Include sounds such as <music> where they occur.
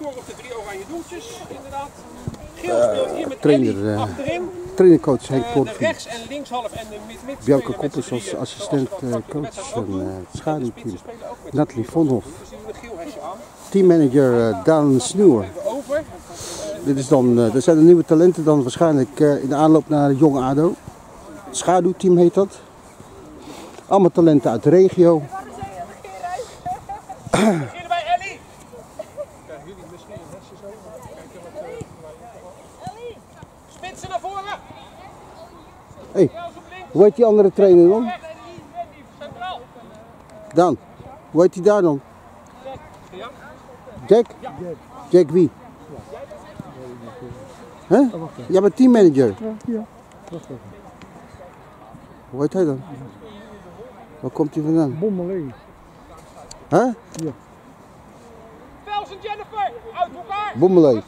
scoren op de drie oranje doeltjes, inderdaad. Geel speelt hier met trainer, eh, achterin. Trainercoach Henk Eh, de Kortvliet. rechts- en linkshalf en de mid mid Bjelke Koppers als assistent eh, coach van eh, het schaduwteam. Nathalie Vonhoff. Teammanager eh, Daan Snoer. Dit is dan, eh, dat zijn de nieuwe talenten dan waarschijnlijk eh, in de aanloop naar Jong ADO. Het schaduwteam heet dat. Allemaal talenten uit de regio. <clears throat> Spitsen naar voren. Hey, hoe heet die andere trainer dan? Daan, hoe heet die daar dan? Ja. Jack? Jack wie? Hè? Jij bent teammanager. Ja. Hoe heet hij dan? Waar komt hij vandaan? Bommelee. Hè? En بوم لايف